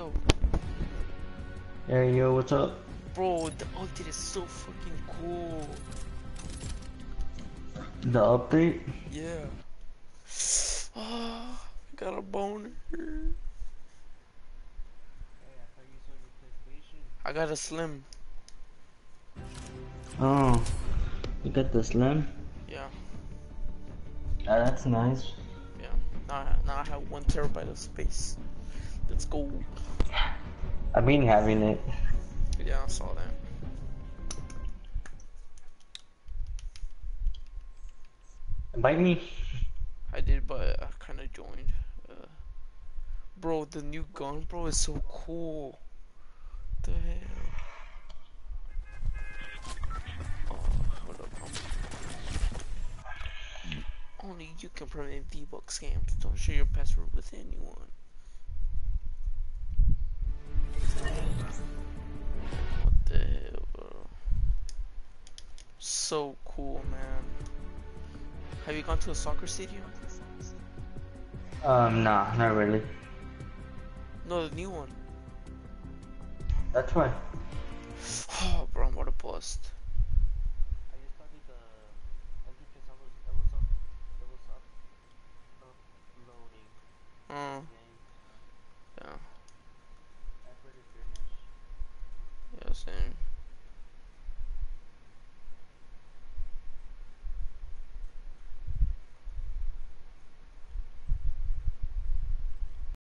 Yo, Hey, yo, what's up? bro, the update is so fucking cool. The update? Yeah. Ah, got a boner. I got a slim. Oh, you got the slim? Yeah, Ah, that's nice. yeah. Now, now I have one terabyte of space. Let's go. I've been having it. Yeah, I saw that. Invite me. I did, but I kind of joined. Uh, bro, the new gun, bro, is so cool. The hell? Oh, hold up. Only you can prevent V-Buck scams. Don't share your password with anyone. What the hell, bro? So cool, man. Have you gone to a soccer stadium? Um, nah, not really. No, the new one. That's why. Oh, bro, what a bust. I just started the empty because I was I was up I was up uploading Mm, game.